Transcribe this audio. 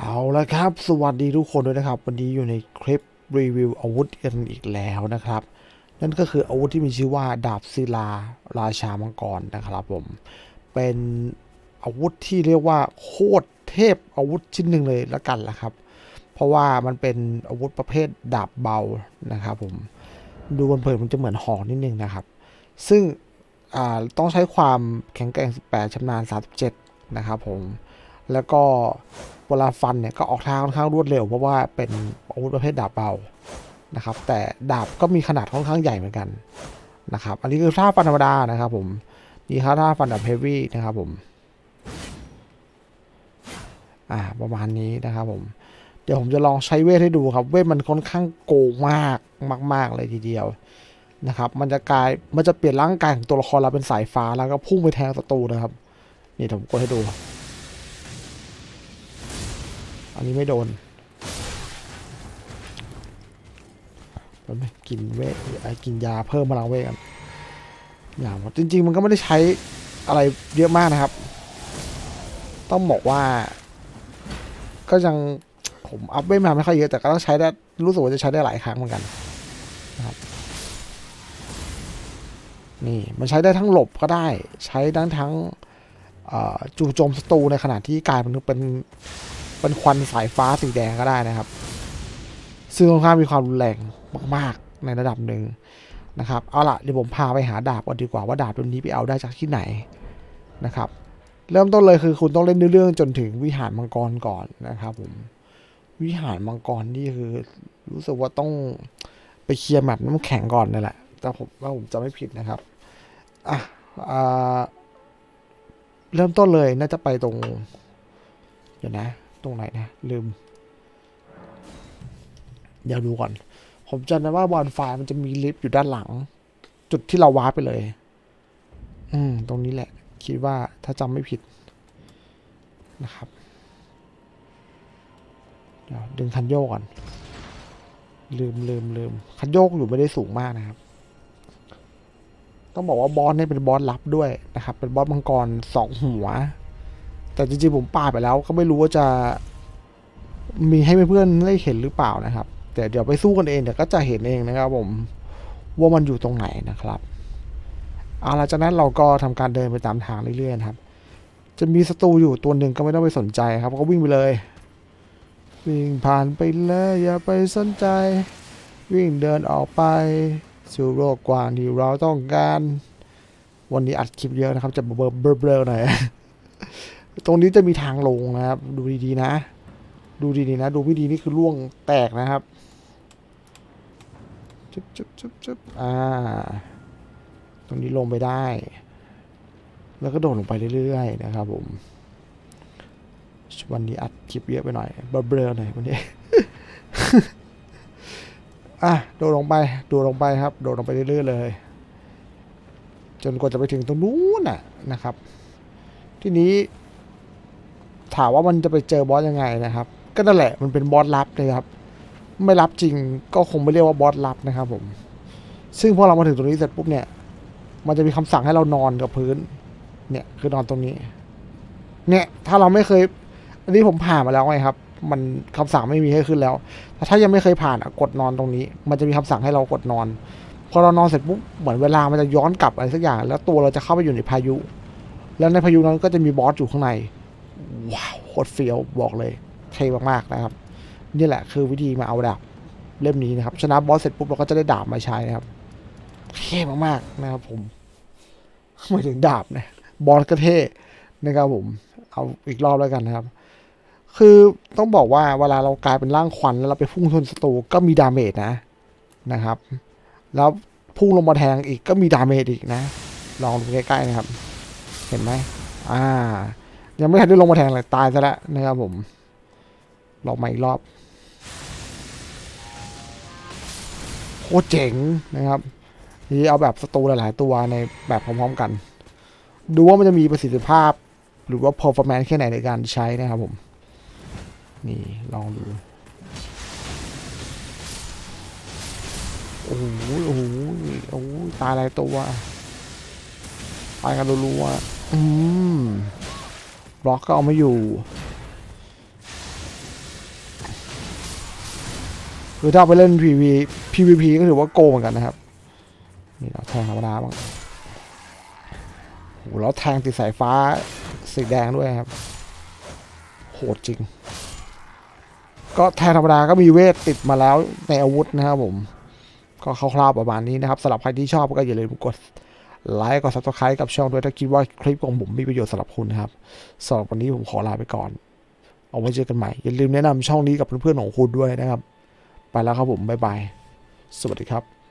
เอาละครับ สวัสดีทุกคนด้วยนะครับ วันนี้อยู่ในคลิปรีวิวอาวุธกันอีกแล้วนะครับ นั่นก็คืออาวุธที่มีชื่อว่าดาบศิลาราชามังกรนะครับผม เป็นอาวุธที่เรียกว่าโคตรเทพอาวุธชิ้นหนึ่งเลยละกันละครับ เพราะว่ามันเป็นอาวุธประเภทดาบเบานะครับผม ดูบนเผินมันจะเหมือนหอกนิดนึงนะครับ ซึ่งต้องใช้ความแข็งแกร่ง 18ชำนาญ 37 นะครับผม แล้วก็เวลาฟันเนี่ยก็ออกทางค่อนข้างรวดเร็ว เพราะว่าเป็นอาวุธประเภทดาบเบานะครับ แต่ดาบก็มีขนาดค่อนข้างใหญ่เหมือนกันนะครับ อันนี้คือท่าฟันธรรมดานะครับผมนี่ครับท่าฟันแบบเฮฟวี่นะครับผมอ่าประมาณนี้นะครับผมเดี๋ยวผมจะลองใช้เวทให้ดูครับ เวทมันค่อนข้างโกงมากมาก ๆ เลยทีเดียวนะครับ มันจะกลายมันจะเปลี่ยนร่างกายของตัวละครเราเป็นสายฟ้าแล้วก็พุ่งไปแทงศัตรูนะครับ นี่ผมกดให้ดู นนี้ไม่โดนแป๊บนึงกินเวทไอ้กินยาเพิ่มพลังเวทกันอย่างจริง ๆ มันก็ไม่ได้ใช้อะไรเยอะมากนะครับ ต้องบอกว่า ก็ยังผมอัพเวทมาไม่ค่อยเยอะแต่ก็ต้องใช้ได้รู้สึกว่าจะใช้ได้หลายครั้งเหมือนกันนะครับนี่มันใช้ได้ทั้งหลบก็ได้ ใช้ทั้งทั้งจู่โจมศัตรูในขณะที่กลายเป็นเป็น เป็นควันสายฟ้าสีแดงก็ได้นะครับ ซึ่งค่อนข้างมีความรุนแรงมากๆในระดับหนึ่งนะครับ เอาล่ะเดี๋ยวผมพาไปหาดาบก่อนดีกว่าว่าดาบตัวนี้ไปเอาได้จากที่ไหนนะครับ เริ่มต้นเลยคือคุณต้องเล่นเรื่องจนถึงวิหารมังกรก่อนนะครับผมวิหารมังกรนี่คือ รู้สึกว่าต้องไป clear map น้ำแข็งก่อนนั่นแหละแต่ผมว่าผมจะไม่ผิดนะครับอะอ่าเริ่มต้นเลยน่าจะไปตรง เดี๋ยวนะ ตรงไหนนะ ลืม เดี๋ยวดูก่อน ผมจำได้ว่า bonfire มันจะมีลิฟต์อยู่ด้านหลัง จุดที่เรา warp ไปเลย อืม ตรงนี้แหละ คิดว่าถ้าจำไม่ผิดนะครับ เดี๋ยวดึงคันโยกก่อน ลืมลืมลืมคันโยกอยู่ไม่ได้สูงมากนะครับต้องบอกว่าบอสเนี่ยเป็นบอสลับด้วยนะครับ เป็นบอสมังกรสองหัว แต่จริงๆผมปาดไปแล้วก็ไม่รู้ว่าจะมีให้เพื่อนๆได้เห็นหรือเปล่านะครับ แต่เดี๋ยวไปสู้กันเองเดี๋ยวก็จะเห็นเองนะครับผมว่ามันอยู่ตรงไหนนะครับเอาละจากนั้นเราก็ทำการเดินไปตามทางเรื่อยๆครับ จะมีศัตรูอยู่ตัวหนึ่งก็ไม่ต้องไปสนใจครับ ก็วิ่งไปเลย วิ่งผ่านไปเลยอย่าไปสนใจ วิ่งเดินออกไปสู่โลกกว้างที่เราต้องการ วันนี้อัดคลิปเยอะนะครับ จะเบลอเบลอๆหน่อย ตรงนี้จะมีทางลงนะครับ ดูดีๆนะ ดูดีๆนะ ดูไม่ดีนี่คือล่วงแตกนะครับจุ๊บจุ๊บจุ๊บจุ๊บอ่า ตรงนี้ลงไปได้ แล้วก็โดดลงไปเรื่อยๆนะครับผม วันนี้อัดคลิปเยอะไปหน่อย เบลอๆหน่อยวันนี้ อะ โดดลงไป โดดลงไปครับ โดดลงไปเรื่อยๆเลย จนกว่าจะไปถึงตรงนู้นน่ะนะครับ ทีนี้ ถามว่ามันจะไปเจอบอสยังไงนะครับ ก็นั่นแหละมันเป็นบอสลับเลยครับ ไม่รับจริงก็คงไม่เรียกว่าบอสลับนะครับผม ซึ่งพอเรามาถึงตรงนี้เสร็จปุ๊บเนี่ย มันจะมีคำสั่งให้เรานอนกับพื้น เนี่ยคือนอนตรงนี้ เนี่ยถ้าเราไม่เคย อันนี้ผมผ่านมาแล้วไงครับ มันคำสั่งไม่มีให้ขึ้นแล้วแต่ถ้ายังไม่เคยผ่านอะกดนอนตรงนี้ มันจะมีคำสั่งให้เรากดนอนพอเรานอนเสร็จปุ๊บเหมือนเวลามันจะย้อนกลับอะไรสักอย่าง แล้วตัวเราจะเข้าไปอยู่ในพายุ แล้วในพายุนั้นก็จะมี boss อยู่ข้างใน ว้าวโคตรเฟี้ยวบอกเลยเท่มากๆนะครับ นี่แหละคือวิธีมาเอาดาบเล่มนี้นะครับ ชนะ boss เสร็จปุ๊บเราก็จะได้ดาบมาใช้นะครับเท่มากๆนะครับผมไม่ถึงดาบนะ boss ก็เท่นะครับผม เอาอีกรอบแล้วกันนะครับ คือต้องบอกว่าเวลาเรากลายเป็นร่างควันแล้วเราไปพุ่งชนศัตรูก็มี damage นะนะครับ แล้วพุ่งลงมาแทงอีกก็มีดาเมจอีกนะ ลองดูใกล้ๆนะครับ เห็นไหมอ่า ยังไม่ทันได้ลงมาแทงเลยตายซะแล้วนะครับผมลองมาอีกรอบโคตรเจ๋งนะครับนี่เอาแบบศัตรูหลาย ๆ ตัวในแบบพร้อม ๆ กัน ดูว่ามันจะมีประสิทธิภาพ หรือว่า performance แค่ไหนในการใช้นะครับผม นี่ลองดู โอ้โหโอ้โหโอ้โหตายหลายตัว ตายกันรัวๆอืม ล็อกก็เอาไม่อยู่ คือถ้าไปเล่น PV PVP ก็ถือว่าโกเหมือนกันนะครับ นี่เราแทงธรรมดาบ้างโหแล้วแทงติดสายฟ้าสีแดงด้วยครับ โหดจริง ก็แทงธรรมดาก็มีเวทติดมาแล้วในอาวุธนะครับผม ก็คร่าวๆประมาณนี้นะครับสำหรับใครที่ชอบก็อย่าลืมกด ไลค์กด subscribe กับช่องด้วยถ้าคิดว่าคลิปของผมมีประโยชน์สำหรับคุณนะครับสำหรับวันนี้ผมขอลาไปก่อน เอาไว้เจอกันใหม่ อย่าลืมแนะนำช่องนี้กับเพื่อนๆของคุณด้วยนะครับ ไปแล้วครับผมบ๊ายบาย สวัสดีครับ